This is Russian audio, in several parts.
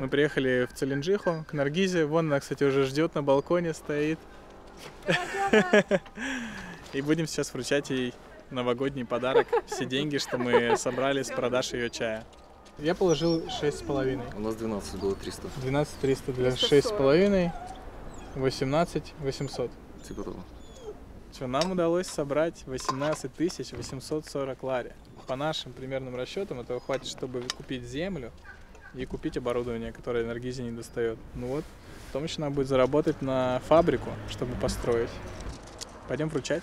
Мы приехали в Целинджиху, к Наргизе. Вон она, кстати, уже ждет на балконе, стоит. И будем сейчас вручать ей новогодний подарок. Все деньги, что мы собрали с продаж ее чая. Я положил шесть с половиной. У нас 12 было 300. 12 300 для шесть с половиной. 18 800. Типа того. Что, нам удалось собрать 18 тысяч 840 лари. По нашим примерным расчетам этого хватит, чтобы купить землю и купить оборудование, которое Энергизе не достает. Ну вот, потом еще надо будет заработать на фабрику, чтобы построить. Пойдем вручать.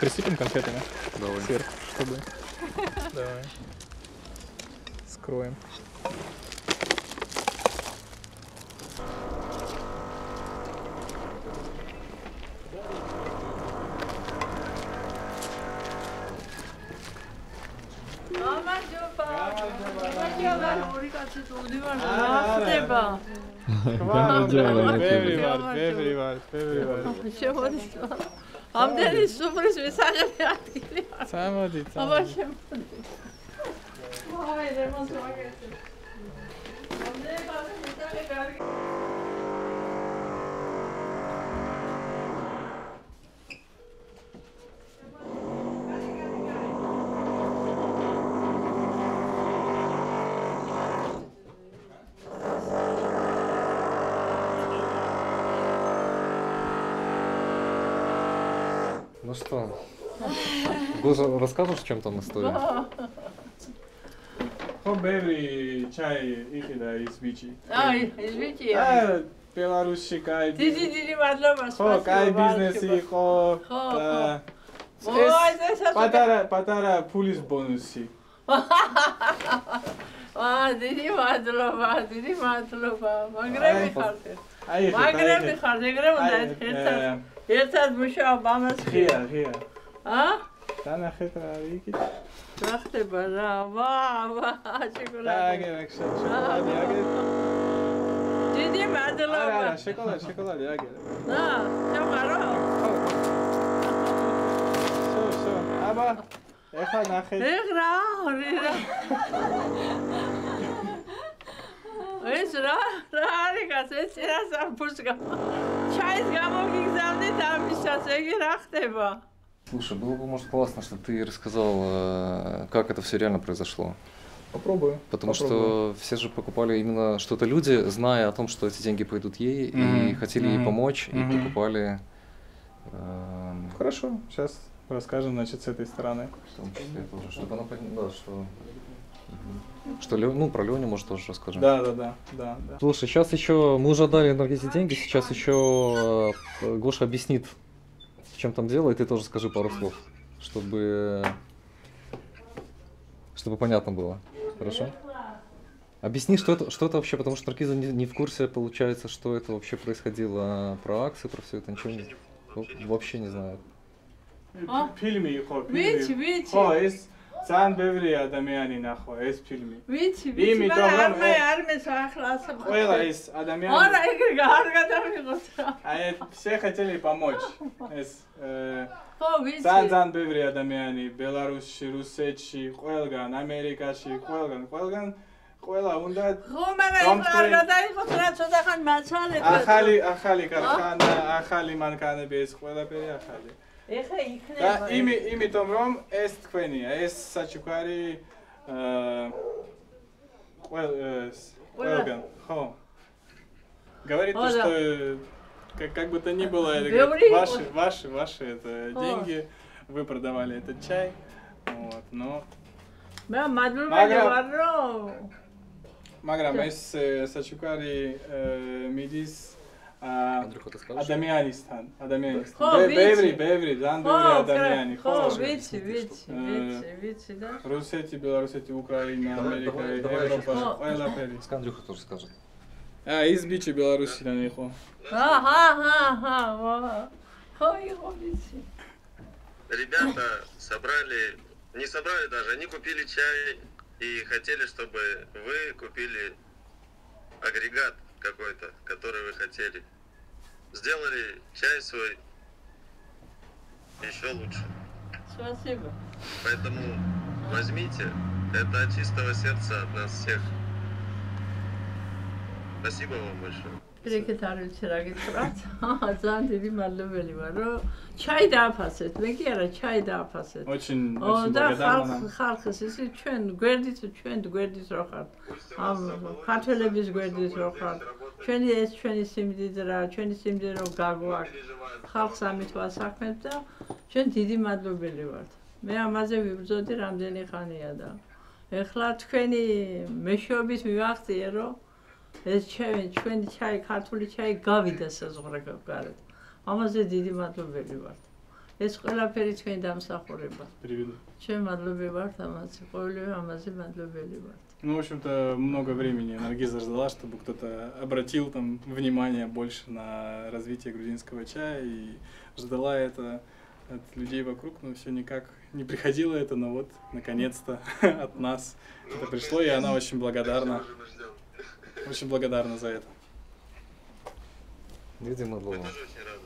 Присыпем конфетами Давай. сверху, чтобы... Давай. Скроем. ორი კაცი ტურნი ვარ და რა ხდება? გვამჯერა. ბევრი ვარ, ბევრი ვარ, ბევრი ვარ. შემოდის. ამდენი სუფრის მისაღები ადგილი. სამოდით. აბა შემოდის. აი, რემონტ ვაკეთებ. ამდენი ბაბა მისაღები ადგილი. Ну что, Гуза, расскажешь, чем там история? Ხო ბევრი ჩაი იყიდა ის ბიჭი. Ay, извините. აა ბელარუსში кай დიდი დიდი მადლობა. ხო, кай ბიზნესი იყო. ხო, და ой, ეს ეს პატარა პატარა ფულის ბონუსი. აა, დიდი მადლობა, დიდი მადლობა. მაგრები აი, ხართ. აი ხო, მაგრები ხართ, ეგრე უნდა ერთად. ერთად მუშაობ ამას ღია ღია. ა? დანახეთ რა იგი რა ხდება რა? ვა ვა შეკოლადი. აგე შეკოლადი აგე დიდი მადლობა. არა არა შეკოლადი შეკოლადი აგე და ჩამარო? სო სო აბა ეხა ნახე ეხ რა ორი რა. რა არის გას, ეს რა სამფუსკა. ჩაის გამოგიგზავნით ამისას, ეგ რა ხდება? Слушай, было бы, может, классно, что ты рассказал, э, как это все реально произошло. Попробую. Потому попробую. что все же покупали именно что-то люди, зная о том, что эти деньги пойдут ей, и Мгм, хотели ей мгм, помочь, и мгм. покупали эм, Хорошо, сейчас расскажем, значит, с этой стороны. в том числе тоже, чтобы она поняла, да, что... что, ну, про Леони может, тоже расскажем. Да, да, да, да. Слушай, сейчас еще, мы уже дали энергете деньги, сейчас еще Гоша объяснит, в чем там дело, и ты тоже скажи пару слов, чтобы, чтобы понятно было. Хорошо? Объясни, что это, что это вообще, потому что Таркиза не, не в курсе, получается, что это вообще происходило, про акции, про все это, ничего не, вообще не знает. А? Пильми, Вичи, Вичи. ფილმი. ვიცი. ხო, ეს ძალიან ბევრი ადამიანი ნახვა ეს ფილმი. ვიცი, ვიცი, იმიტომ, მაგრამ არ რომ მე ე- არ მესახლა ასე. ყველა ეს არა, ადამიანი ეგრე არ გადავიღოთ რა. აი все хотели помочь. ეს э, ხო, ვიცი. ძალიან ძალიან ბევრი ადამიანი ბელარუსში, რუსეთში, ყველგან, ამერიკაში, ყველგან, ყველგან ყველა უნდა ხო, მაგრამ რომ ეგ არ თქვენ- გადაიღოთ რა, ცოტა ხან მაცვალეთ. ახალი ახალი ქარხანა, ახალი მანქანები ეს ყველაფერი ახალი. ეხა და იქნება. იმი იმიტომ რომ ეს თქვენია, ეს საჩუქარი აა ყველ ეს ყველგან, ხო. Говорит, О, да. что э, как, как бы то ни было, это Говори, говорит, ваши, вот. ваши, ваши это О. деньги, вы продавали этот чай, вот, но, მე მადლობა მაგრამ- ვარ რომ მაგრამ ეს э, საჩუქარი э, მიდის აა Андрюха, ты скажешь? ადამიანისთან, ადამიანისთან. ხო, ბე- ვიცი. ბევრი, ბევრი, ძალიან ხო, ბევრი ადამიანი, ხო, ხო. ვიცი, ვიცი, э, ვიცი, ვიცი და რუსეთი, ბელარუსეთი, უკრაინა, Давай, ამერიკა, давай, давай ევროპა, ხო. ყველაფერი. Пускай Андрюха тоже скажет. აა ის ბიჭი ბელარუსიდან იყო. ჰა, ჰა, ჰა, ჰა, ვა. ხო, იყო ვიცი. Ребята собрали, не собрали даже, они купили чай и хотели, чтобы вы купили агрегат какой-то, который вы хотели. Сделали чай свой еще лучше. Спасибо. Поэтому возьмите, это от чистого сердца от нас всех. Спасибо вам большое. რიგით არ ვიცი რა გითხრათ. ძალიან დიდი მადლობელი ვარ, რომ ჩაი დააფასეთ. მე კი არა, ჩაი დააფასეთ. ოჩინ და ხალხს ისე ჩვენ გვერდით ჩვენ გვერდით რო ხართ. ამ ქართველების გვერდით რო ხართ. ჩვენი ეს ჩვენი სიმდიდრე რა, ჩვენი სიმდიდრე რო გაგვაქვს. ხალხს ამით ვასახმებ და ჩვენ დიდი მადლობელი ვართ. მე ამაზე ვიბრძოდი რამდენი ხანია და ეხლა თქვენი მეშვეობით მივახციე რომ ეს ჩემი ჩვენი ჩაი ქართული ჩაი გავიდა საზღვრაგარეთ. ამაზე დიდი მადლობელი ვართ. ეს ყველაფერი თქვენი დამსახურება. Переведу. ჩვენ მადლობელი ვართ ამაზე, ყოველივე ამაზე მადლობელი ვართ. Ну, в общем-то, много времени Наргиза ждала, чтобы кто-то обратил там внимание больше на развитие грузинского чая и ждала это от людей вокруг, но все никак не приходило это, но вот наконец-то от нас это пришло, и она очень благодарна, Уже мы ждем. очень благодарна за это. Диди Мы Мадлова. тоже очень рады.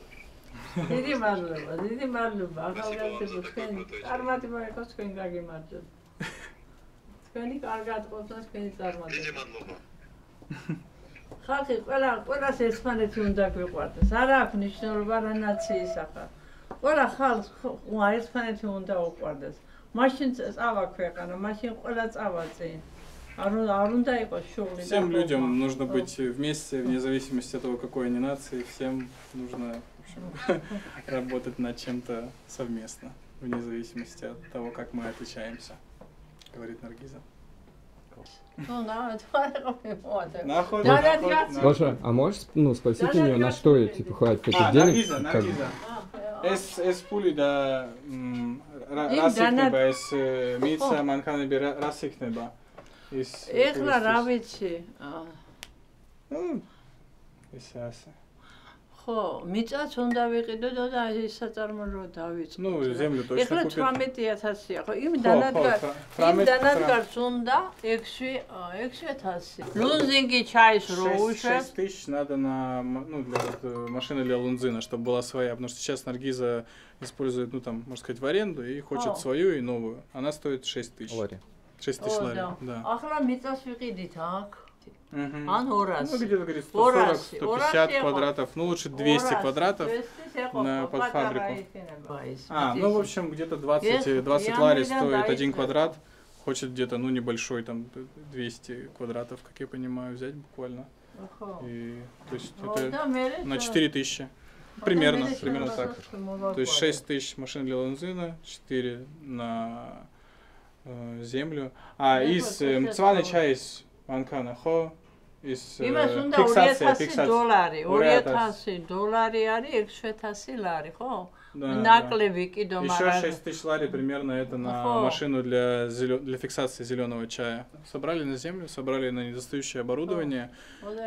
დიდი მადლობა, დიდი მადლობა. ახალგაზრდებო, თქვენ წარმატება მოიყოს თქვენ გაგიმარჯვებთ. თქვენი კარგად ყოფნა თქვენი Видим წარმატება. Адлоба. ხალხი ყველა ყველას ერთმანეთი უნდა გვიყვარდეს. არ აქვს მნიშვნელობა რა ნაციის ახალ. ყველა ხალხს ხო- ერთმანეთი უნდა უყვარდეს. მაშინ წავა ქვეყანა, მაშინ ყველა წავა წინ. Всем людям нужно быть вместе, вне зависимости от того, какой они нации. Всем нужно в общем, работать над чем-то совместно, вне зависимости от того, как мы отличаемся, говорит Наргиза. Саша, а можешь ну, спросить у нее, на что типа хватит а, этих денег? Наргиза, Наргиза. Es, es puli da mm, ra, rasikneba, es uh. რას იქნება ის ეხლა რა ტურისტის? ვიცი? აა, ნუ, ესე ასე ხო, მიწაც უნდა ვიყიდო და და ის საწარმოო დავიწყო. ну землю точно ეხლა купить 18000-ია, ხო? იმ ხო, დანადგარ ხო, იმ 18 დანადგარს უნდა 6 6000. ლუნზინგი ჩაის რო 6 უშვებს. тысяч надо на м- ну для вот, э, машины для лунзына чтобы была своя потому что сейчас Наргиза использует ну там можно сказать в аренду и хочет О. свою и новую она стоит 6 тысяч Ларри. 6 тысяч лари, да. Ахра мецас выкидит, так. Ан Орас. Ну, где-то, говорит, 140, 150 квадратов, ну, лучше 200 квадратов на, под фабрику. А, ну, в общем, где-то 20, 20 э, лари стоит один квадрат. Хочет где-то, ну, небольшой, там, 200 квадратов, как я понимаю, взять буквально. И, то есть это на 4 тысячи. Примерно, примерно так. То есть 6 тысяч машин для лонзина, 4 на землю. А Ну, из вот, э, вот мцваны это чай из Анкана Хо, из э, იმას უნდა фиксация, 2000 фиксация. დოლარი, 2000. 2000 დოლარი არის 6000 ლარი, ხო? Да, да. ნაკლები კიდო, Еще მაგრამ 6 тысяч лари примерно это на Ого. машину для, зелё- для фиксации зеленого чая. Собрали на землю, собрали на недостающее оборудование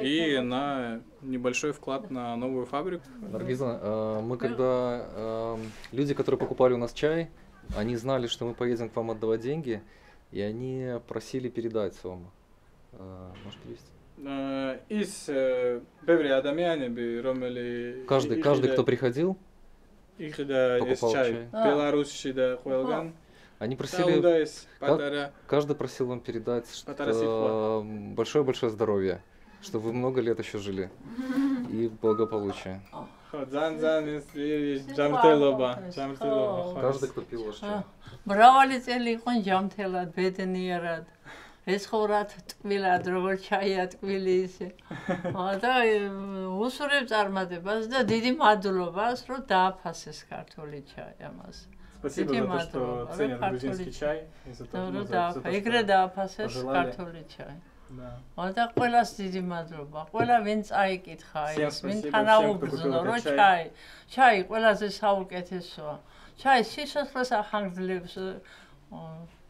и на небольшой вклад на новую фабрику. Наргиза, э, мы когда э, люди, которые покупали у нас чай, они знали, что мы поедем к вам отдавать деньги, и они просили передать вам. А, может, перевести? А, из э, беври адамяне ромели каждый каждый кто приходил их да покупал чай. А. белорусский да хуэлган. Они просили каждый просил вам передать большое большое здоровье чтобы вы много лет еще жили. И благополучие. ხო ძალიან ძალიან ეს ის ეს ჯამრთელობა ხო, ეს ჯამრთელობა ხო. ხო Каждый, кто пил ваш чай. მრავალი წელი იყო ჯამთელად, ბედნიერად. ეს ხო რა ტკბილად, როგორ ჩაია ტკბილი ისე. ა, და э, უსურებ წარმატებას და დიდი მადლობას, რომ დააფასეს ქართული ჩაი ამას. Спасибо Დიდი за то, что მადლობა, ценят რა грузинский ქართული чай и за то, და ну, რომ за- за то, დააფა, ეგრე და ყველას დიდი მადლობა. ყველა ვინც აიკითხა ის, ვინ თანაუგზნო, რომ ჩაი, ჩაი ყველაზე საუკეთესოა. ჩაი სიცოცხლეს ახანგძლებს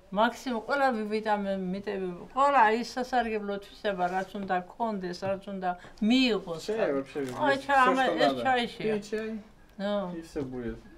მაქსიმუმ ყველა ვიტამინები, ყველა ის სასარგებლო თვისება, რაც უნდა გქონდეს, რაც უნდა მიიღოს. აი ჩაი, ეს ჩაიშია. ჩაი. ნო. ისე ბუიეს.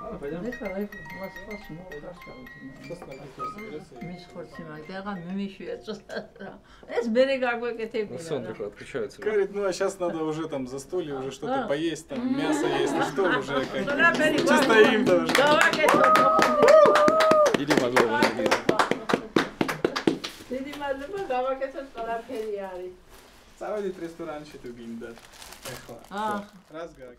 მადლობა. Значит, в чайной культуре. Всем большое спасибо. Мадлова. ეგრე გემუშაო თქვენც. წარმატებით. ეგრე წარმატებით გემუშაოს. ეხლა ეგ მას ხოს მოვდასავდი. მის ხორცი მაგდაღა მიმიშვია წოთა. ეს მერე Ну გაგვეკეთებინა. все, Андрюха, отключается. Говорит, ну а сейчас надо уже там за стулья уже что-то А. поесть, там мясо есть, ну что уже, как Ყველაფერი что стоим там уже. გავაკეთოთ. Иди, пожалуйста, Наргиз. დიდი მადლობა გავაკეთოთ ყველაფერი არის. Саводит ресторанчик у Гиндат. Эхла. А. Раз, как.